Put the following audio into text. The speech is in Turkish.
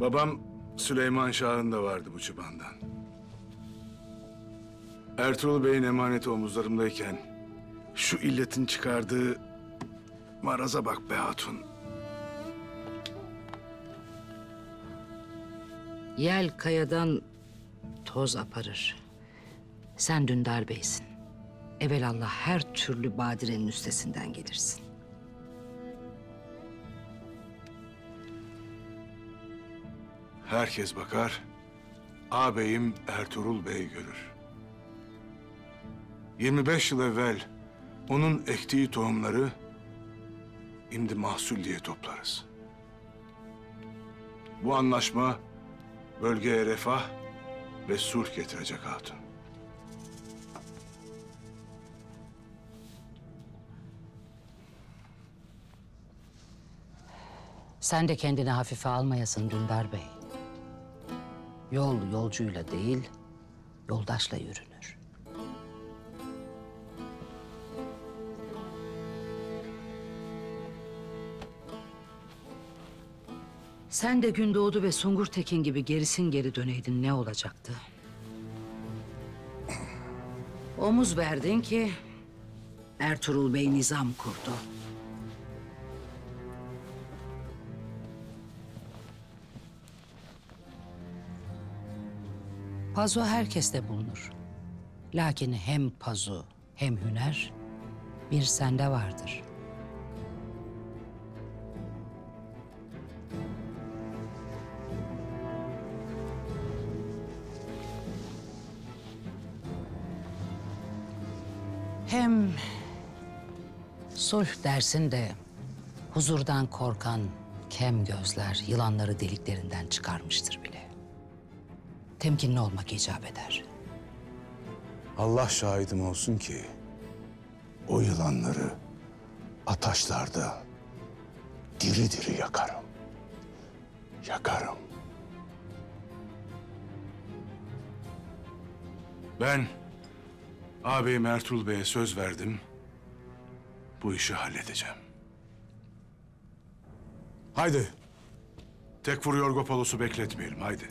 Babam Süleyman Şah'ın da vardı bu çıbandan. Ertuğrul Bey'in emaneti omuzlarımdayken şu illetin çıkardığı maraza bak be hatun. Yel kayadan toz aparır. Sen Dündar Bey'sin. Evelallah her türlü badirenin üstesinden gelirsin. Herkes bakar, ağabeyim Ertuğrul Bey görür. 25 yıl evvel onun ektiği tohumları şimdi mahsul diye toplarız. Bu anlaşma bölgeye refah ve sulh getirecek hatun. Sen de kendini hafife almayasın Dündar Bey. Yol yolcuyla değil, yoldaşla yürünür. Sen de Gündoğdu ve Sungur Tekin gibi gerisin geri döneydin ne olacaktı? Omuz verdin ki Ertuğrul Bey nizam kurdu. Pazo herkeste bulunur. Lakin hem pazu hem hüner bir sende vardır. Hem sulh dersin de huzurdan korkan kem gözler yılanları deliklerinden çıkarmıştır bile. Temkinli olmak icap eder. Allah şahidim olsun ki o yılanları ataşlarda diri diri yakarım. Yakarım. Ben ağabeyim Ertuğrul Bey'e söz verdim. Bu işi halledeceğim. Haydi. Tek vuruyor Gopalos'u bekletmeyelim haydi.